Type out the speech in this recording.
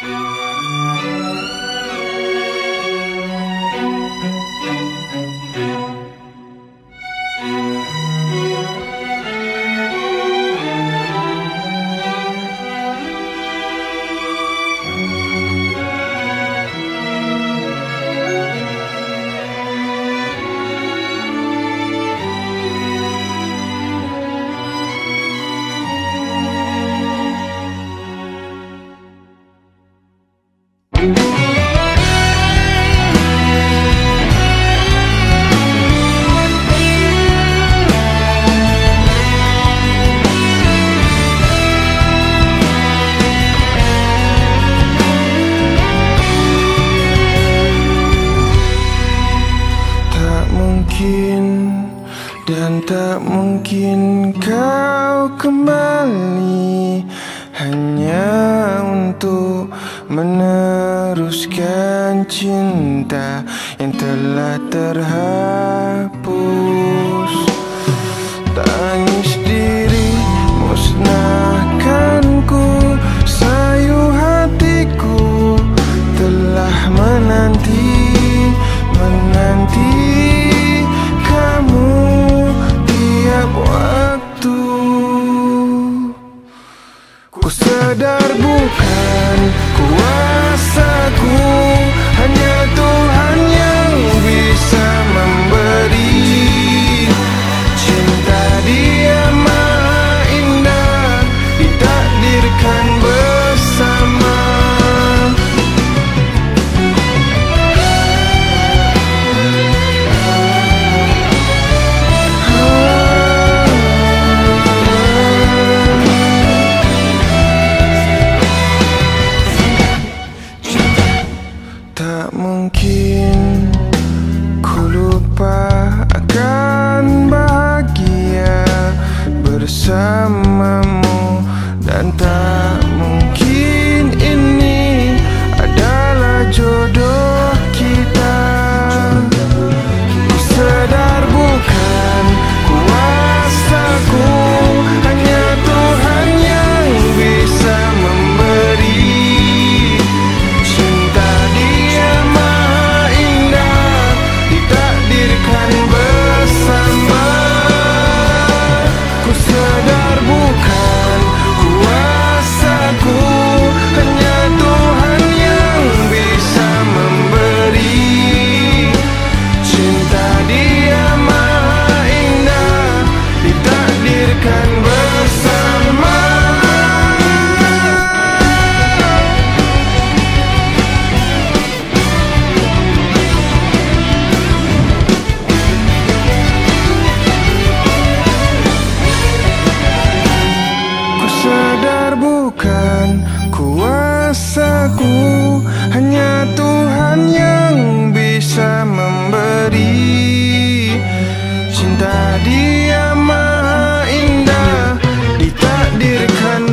Tak mungkin dan tak mungkin kau kembali. Hanya untuk meneruskan cinta yang telah terhapus sadar bukan kuasaku Hanya Tuhan yang bisa memberi. Cinta dia maha indah Ditakdirkan bersama Tak aku Hanya Tuhan yang bisa memberi Cinta. Dia maha indah Ditakdirkan